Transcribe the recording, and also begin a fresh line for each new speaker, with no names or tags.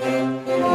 Música